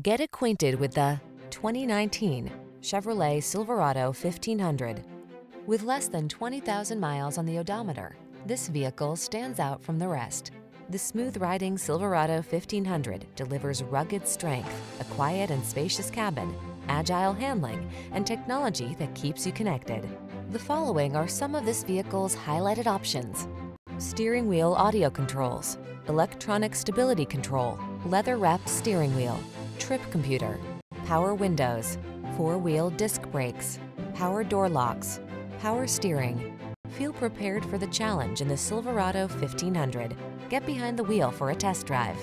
Get acquainted with the 2019 Chevrolet Silverado 1500. With less than 20,000 miles on the odometer, this vehicle stands out from the rest. The smooth-riding Silverado 1500 delivers rugged strength, a quiet and spacious cabin, agile handling, and technology that keeps you connected. The following are some of this vehicle's highlighted options. Steering wheel audio controls, electronic stability control, leather-wrapped steering wheel, trip computer, power windows, four-wheel disc brakes, power door locks, power steering. Feel prepared for the challenge in the Silverado 1500. Get behind the wheel for a test drive.